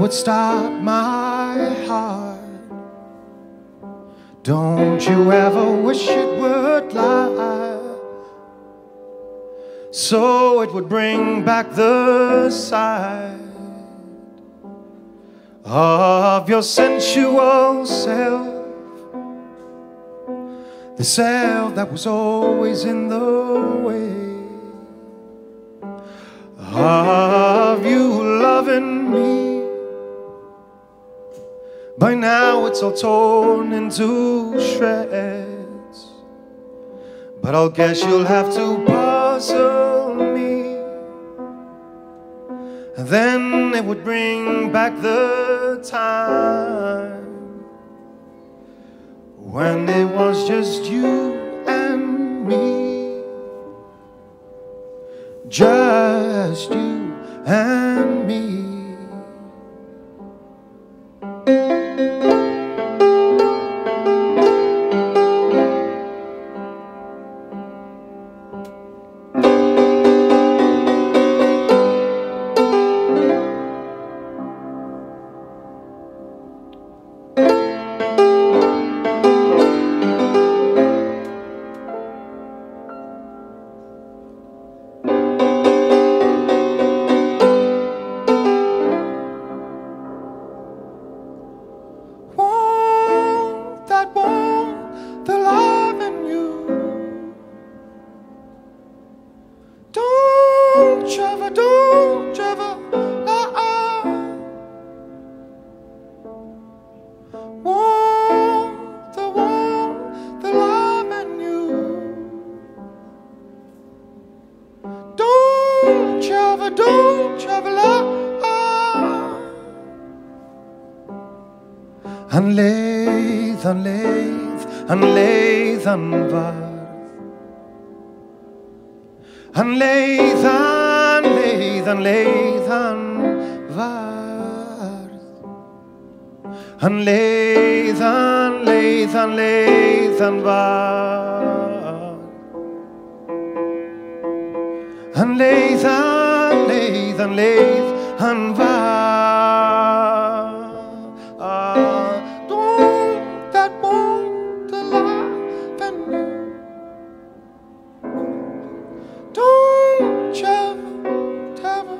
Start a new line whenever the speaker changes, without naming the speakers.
would stop my heart. Don't you ever wish it would lie? So it would bring back the sight of your sensual self. The self that was always in the way of By now it's all torn into shreds. But I'll guess you'll have to puzzle me. And then it would bring back the time when it was just you and me. Just you and me. Don't ever, don't you ever, uh-uh. Han leið, hann leið, hann leið, hann varð. Hann leið, hann leið, hann and you Don't you ever, ever